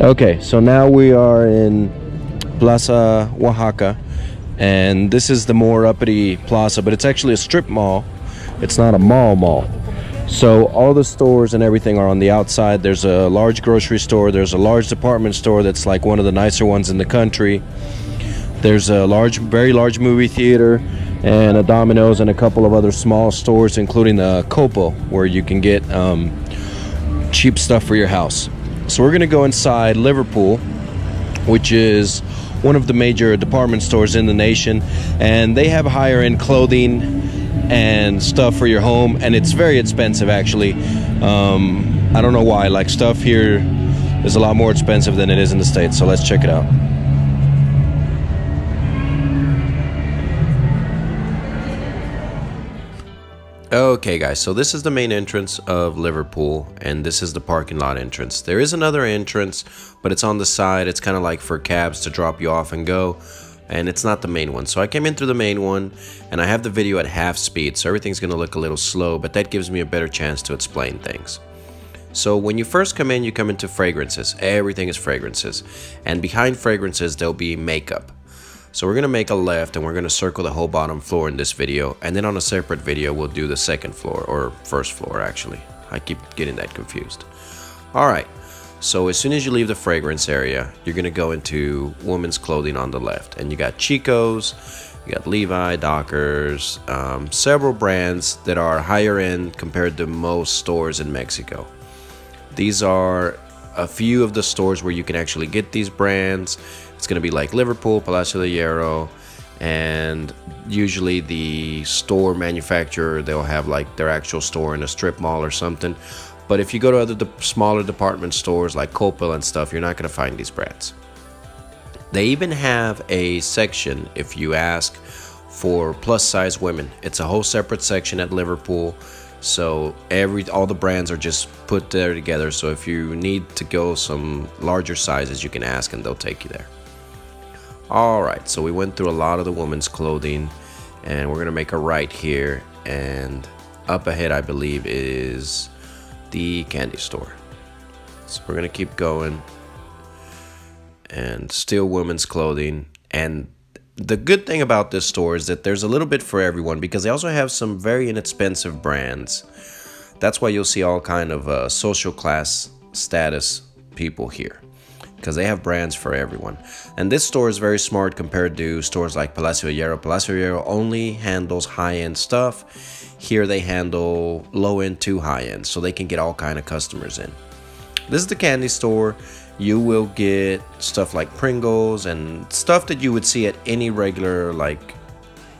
Okay, so now we are in Plaza Oaxaca, and this is the more uppity plaza, but it's actually a strip mall. It's not a mall mall. So all the stores and everything are on the outside. There's a large grocery store. There's a large department store that's like one of the nicer ones in the country. There's a large, very large movie theater and a Domino's and a couple of other small stores, including the Coppel, where you can get um, cheap stuff for your house. So we're gonna go inside Liverpool, which is one of the major department stores in the nation, and they have higher end clothing and stuff for your home, and it's very expensive actually. Um, I don't know why. Like stuff here is a lot more expensive than it is in the states. So let's check it out. Okay, guys, so this is the main entrance of Liverpool, and this is the parking lot entrance. There is another entrance, but it's on the side. It's kind of like for cabs to drop you off and go, and it's not the main one. So I came in through the main one, and I have the video at half speed, so everything's to look a little slow, but that gives me a better chance to explain things. So when you first come in, you come into fragrances. Everything is fragrances. And behind fragrances, there'll be makeup. So we're to make a left and we're to circle the whole bottom floor in this video. And then on a separate video, we'll do the second floor or first floor actually. I keep getting that confused. Alright, so as soon as you leave the fragrance area, you're to go into women's clothing on the left. And you got Chico's, you got Levi, Dockers, um, several brands that are higher end compared to most stores in Mexico. These are a few of the stores where you can actually get these brands it's to be like Liverpool, Palacio de Hierro, and usually the store manufacturer, they'll have like their actual store in a strip mall or something. But if you go to other de smaller department stores like Coppel and stuff, you're not going to find these brands. They even have a section, if you ask, for plus size women. It's a whole separate section at Liverpool. So every all the brands are just put there together. So if you need to go some larger sizes, you can ask and they'll take you there. Alright, so we went through a lot of the women's clothing and we're going to make a right here and up ahead I believe is the candy store. So we're to keep going and still women's clothing and the good thing about this store is that there's a little bit for everyone because they also have some very inexpensive brands. That's why you'll see all kind of uh, social class status people here because they have brands for everyone. And this store is very smart compared to stores like Palacio Hierro. Palacio Hierro only handles high-end stuff. Here they handle low-end to high-end, so they can get all kind of customers in. This is the candy store. You will get stuff like Pringles and stuff that you would see at any regular like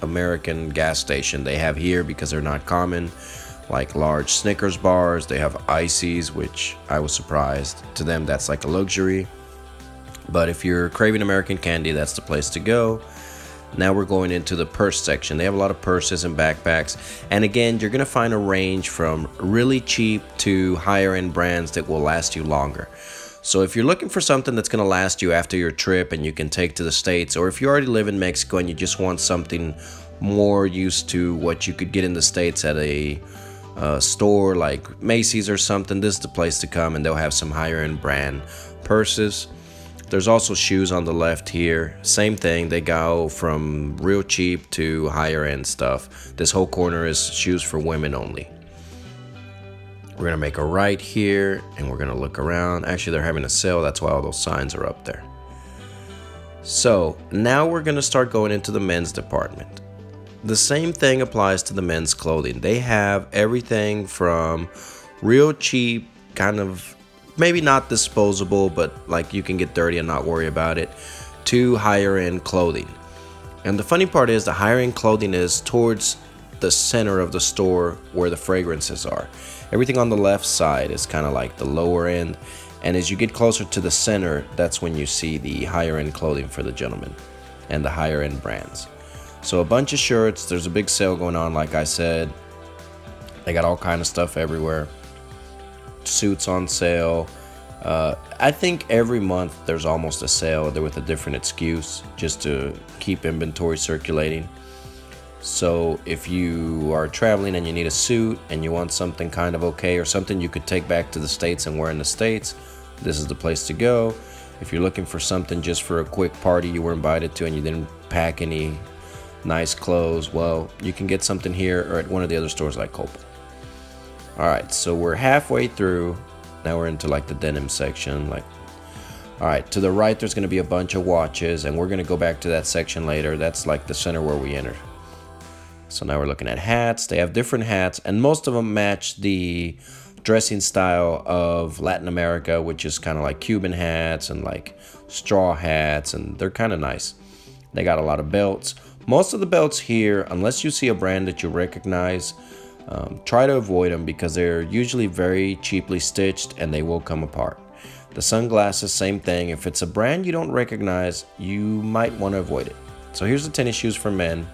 American gas station. They have here because they're not common like large Snickers bars. They have ices, which I was surprised. To them, that's like a luxury. But if you're craving American candy, that's the place to go. Now we're going into the purse section. They have a lot of purses and backpacks. And again, you're going to find a range from really cheap to higher end brands that will last you longer. So if you're looking for something that's going to last you after your trip and you can take to the States, or if you already live in Mexico and you just want something more used to what you could get in the States at a uh, store like Macy's or something, this is the place to come and they'll have some higher end brand purses. There's also shoes on the left here. Same thing, they go from real cheap to higher end stuff. This whole corner is shoes for women only. We're gonna make a right here and we're gonna look around. Actually, they're having a sale, that's why all those signs are up there. So now we're gonna start going into the men's department. The same thing applies to the men's clothing. They have everything from real cheap, kind of maybe not disposable, but like you can get dirty and not worry about it, to higher end clothing. And the funny part is the higher end clothing is towards the center of the store where the fragrances are. Everything on the left side is kind of like the lower end. And as you get closer to the center, that's when you see the higher end clothing for the gentlemen and the higher end brands. So a bunch of shirts, there's a big sale going on like I said. They got all kind of stuff everywhere suits on sale, Uh, I think every month there's almost a sale there with a different excuse just to keep inventory circulating. So if you are traveling and you need a suit and you want something kind of okay or something you could take back to the States and wear in the States, this is the place to go. If you're looking for something just for a quick party you were invited to and you didn't pack any nice clothes, well, you can get something here or at one of the other stores like Coppel. Alright, so we're halfway through. Now we're into like the denim section. Like, Alright, to the right there's going to be a bunch of watches and we're going to go back to that section later. That's like the center where we entered. So now we're looking at hats. They have different hats, and most of them match the dressing style of Latin America, which is kind of like Cuban hats and like straw hats, and they're kind of nice. They got a lot of belts. Most of the belts here, unless you see a brand that you recognize, um, try to avoid them because they're usually very cheaply stitched and they will come apart. The sunglasses, same thing. If it's a brand you don't recognize, you might want to avoid it. So here's the tennis shoes for men.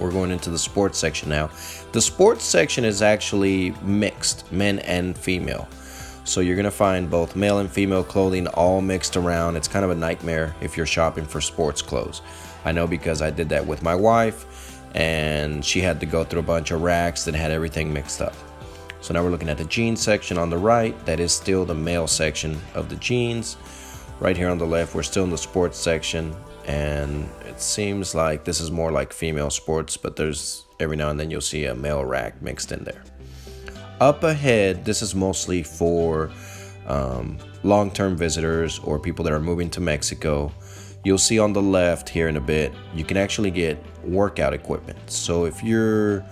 We're going into the sports section now. The sports section is actually mixed, men and female. So you're gonna find both male and female clothing all mixed around. It's kind of a nightmare if you're shopping for sports clothes. I know because I did that with my wife and she had to go through a bunch of racks that had everything mixed up. So now we're looking at the jeans section on the right. That is still the male section of the jeans. Right here on the left, we're still in the sports section and it seems like this is more like female sports, but there's every now and then you'll see a male rack mixed in there. Up ahead, this is mostly for um, long term visitors or people that are moving to Mexico. You'll see on the left here in a bit, you can actually get workout equipment. So if you're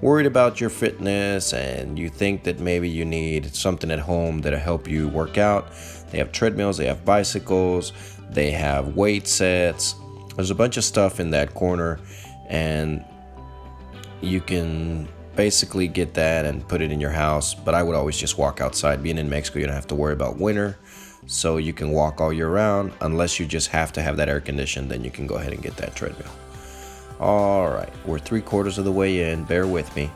worried about your fitness and you think that maybe you need something at home that'll help you work out, they have treadmills, they have bicycles, they have weight sets. There's a bunch of stuff in that corner, and you can basically get that and put it in your house. But I would always just walk outside. Being in Mexico, you don't have to worry about winter. So you can walk all year round unless you just have to have that air conditioned, then you can go ahead and get that treadmill. All right, we're three quarters of the way in. Bear with me.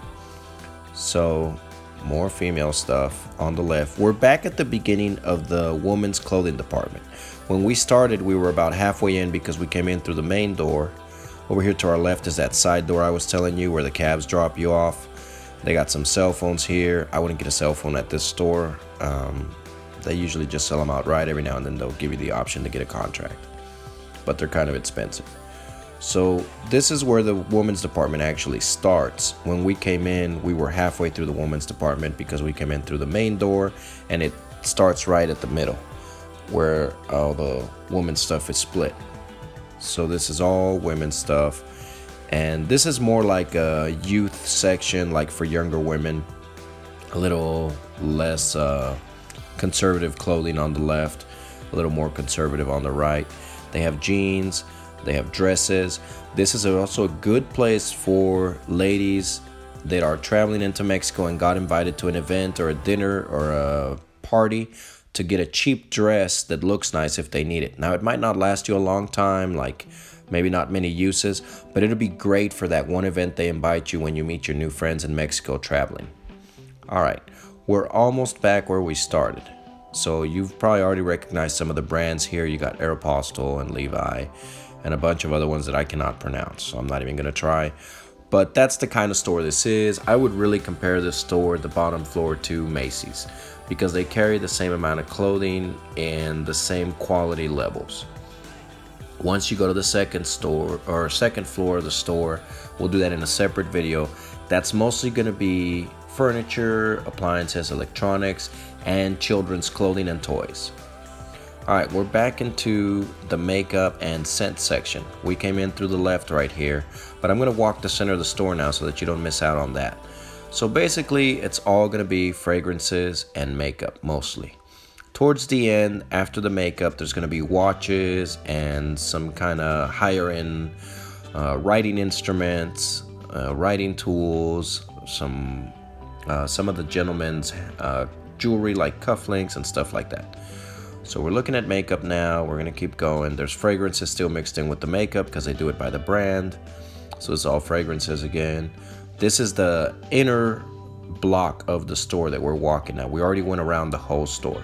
So, more female stuff on the left. We're back at the beginning of the women's clothing department. When we started, we were about halfway in because we came in through the main door. Over here to our left is that side door I was telling you where the cabs drop you off. They got some cell phones here. I wouldn't get a cell phone at this store. Um, they usually just sell them outright. Every now and then they'll give you the option to get a contract, but they're kind of expensive. So this is where the women's department actually starts. When we came in, we were halfway through the women's department because we came in through the main door and it starts right at the middle where all the women's stuff is split. So this is all women's stuff. And this is more like a youth section, like for younger women. A little less uh, conservative clothing on the left, a little more conservative on the right. They have jeans, they have dresses. This is also a good place for ladies that are traveling into Mexico and got invited to an event or a dinner or a party to get a cheap dress that looks nice if they need it. Now, it might not last you a long time, like maybe not many uses, but it'll be great for that one event they invite you when you meet your new friends in Mexico traveling. All right, we're almost back where we started. So you've probably already recognized some of the brands here. You got Aeropostale and Levi and a bunch of other ones that I cannot pronounce. So I'm not even gonna try. But that's the kind of store this is. I would really compare this store, the bottom floor, to Macy's because they carry the same amount of clothing and the same quality levels. Once you go to the second store or second floor of the store, we'll do that in a separate video. That's mostly going to be furniture, appliances, electronics, and children's clothing and toys. Alright, we're back into the makeup and scent section. We came in through the left right here, but I'm going to walk the center of the store now so that you don't miss out on that. So basically, it's all going to be fragrances and makeup mostly. Towards the end, after the makeup, there's going to be watches and some kind of higher end uh, writing instruments, uh, writing tools, some uh, some of the gentlemen's uh, jewelry like cufflinks and stuff like that. So we're looking at makeup now. We're gonna keep going. There's fragrances still mixed in with the makeup because they do it by the brand. So it's all fragrances again. This is the inner block of the store that we're walking at. We already went around the whole store.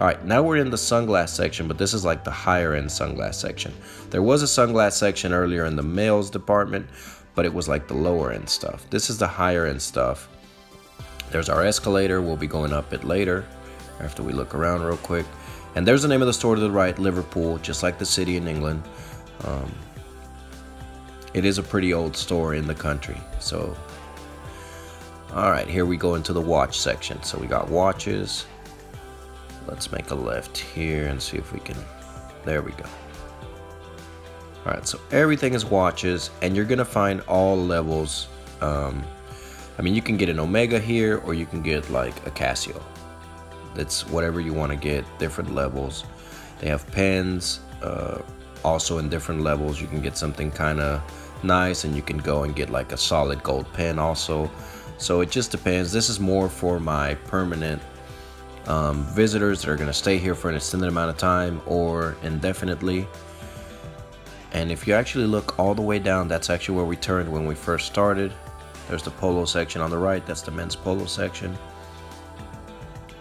All right, now we're in the sunglass section, but this is like the higher end sunglass section. There was a sunglass section earlier in the males department, but it was like the lower end stuff. This is the higher end stuff. There's our escalator. We'll be going up it later after we look around real quick. And there's the name of the store to the right, Liverpool, just like the city in England. Um, it is a pretty old store in the country. So, all right, here we go into the watch section. So we got watches. Let's make a left here and see if we can, there we go. All right, so everything is watches and you're gonna find all levels. Um, I mean, you can get an Omega here or you can get like a Casio. That's whatever you wanna get, different levels. They have pens, uh, also in different levels. You can get something kind of nice and you can go and get like a solid gold pen also. So it just depends. This is more for my permanent um, visitors that are going to stay here for an extended amount of time or indefinitely. And if you actually look all the way down, that's actually where we turned when we first started. There's the polo section on the right. That's the men's polo section.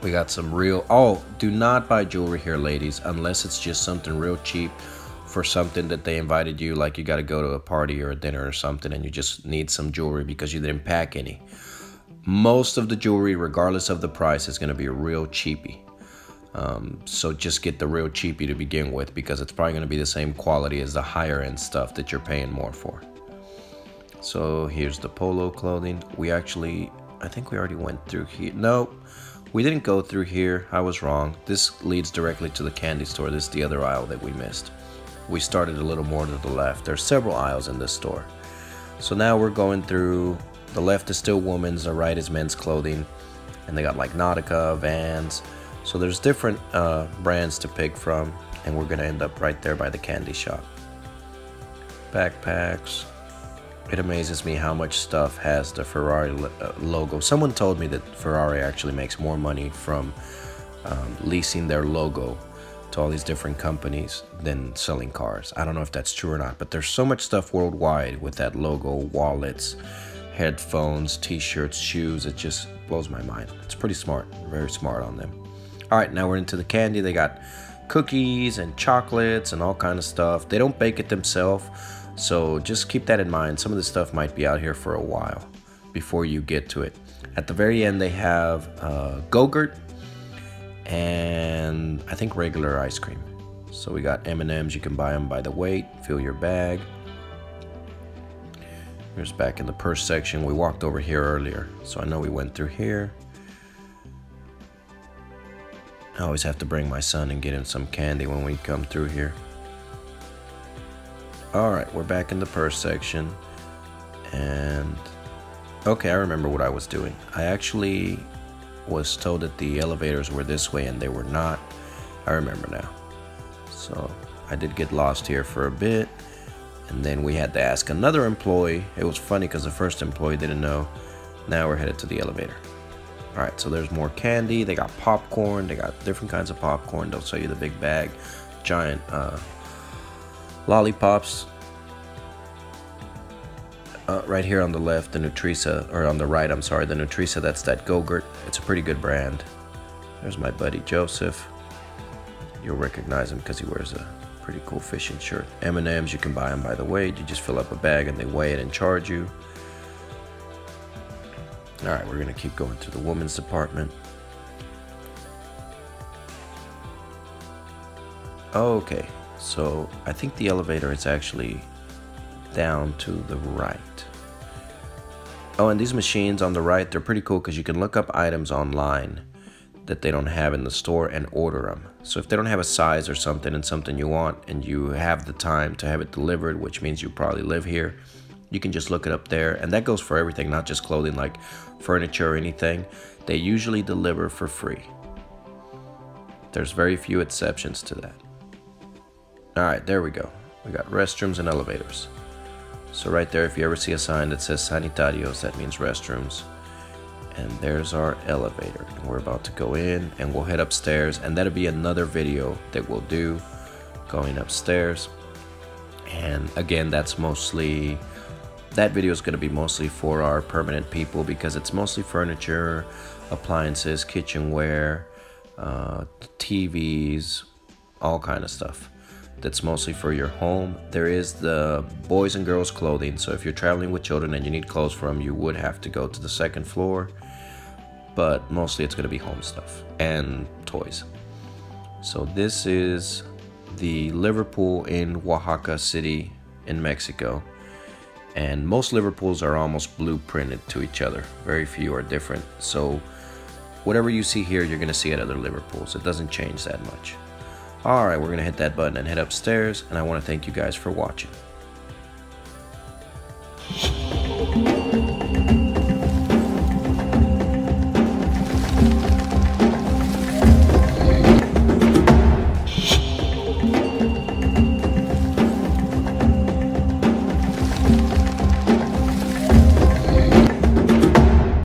We got some real. Oh, do not buy jewelry here, ladies, unless it's just something real cheap for something that they invited you. Like you got to go to a party or a dinner or something, and you just need some jewelry because you didn't pack any most of the jewelry, regardless of the price, is going to be real cheapie. Um, so just get the real cheapie to begin with because it's probably going to be the same quality as the higher end stuff that you're paying more for. So here's the polo clothing. We actually, I think we already went through here. No, we didn't go through here. I was wrong. This leads directly to the candy store. This is the other aisle that we missed. We started a little more to the left. There's several aisles in this store. So now we're going through the left is still women's, the right is men's clothing. And they got like Nautica, Vans. So there's different uh, brands to pick from. And we're going to end up right there by the candy shop. Backpacks. It amazes me how much stuff has the Ferrari uh, logo. Someone told me that Ferrari actually makes more money from um, leasing their logo to all these different companies than selling cars. I don't know if that's true or not, but there's so much stuff worldwide with that logo, wallets, headphones, t-shirts, shoes. It just blows my mind. It's pretty smart, very smart on them. All right, now we're into the candy. They got cookies and chocolates and all kind of stuff. They don't bake it themselves, so just keep that in mind. Some of this stuff might be out here for a while before you get to it. At the very end, they have uh, Go-Gurt and I think regular ice cream. So we got M&Ms. You can buy them by the weight. Fill your bag. Here's back in the purse section. We walked over here earlier, so I know we went through here. I always have to bring my son and get him some candy when we come through here. Alright, we're back in the purse section. And... Okay, I remember what I was doing. I actually was told that the elevators were this way and they were not. I remember now. So, I did get lost here for a bit. And then we had to ask another employee. It was funny because the first employee didn't know. Now we're headed to the elevator. All right, so there's more candy. They got popcorn. They got different kinds of popcorn. They'll show you the big bag, giant uh, lollipops. Uh, right here on the left, the Nutrisa, or on the right, I'm sorry, the Nutrisa, that's that Go-Gurt. It's a pretty good brand. There's my buddy Joseph. You'll recognize him because he wears a Pretty cool fishing shirt. M&M's, you can buy them by the weight. You just fill up a bag and they weigh it and charge you. All right, we're gonna keep going to the women's department. Okay, so I think the elevator is actually down to the right. Oh, and these machines on the right, they're pretty cool because you can look up items online that they don't have in the store and order them. So if they don't have a size or something and something you want and you have the time to have it delivered, which means you probably live here, you can just look it up there. And that goes for everything, not just clothing like furniture or anything. They usually deliver for free. There's very few exceptions to that. All right, there we go. We got restrooms and elevators. So right there, if you ever see a sign that says sanitarios, that means restrooms and there's our elevator we're about to go in and we'll head upstairs and that'll be another video that we'll do going upstairs and again that's mostly that video is going to be mostly for our permanent people because it's mostly furniture appliances kitchenware uh, TVs, all kind of stuff. That's mostly for your home. There is the boys and girls clothing. So if you're traveling with children and you need clothes for them, you would have to go to the second floor. But mostly it's going to be home stuff and toys. So this is the Liverpool in Oaxaca City in Mexico. And most Liverpools are almost blueprinted to each other. Very few are different. So whatever you see here, you're going to see at other Liverpools. It doesn't change that much. Alright, we're going to hit that button and head upstairs. And I want to thank you guys for watching.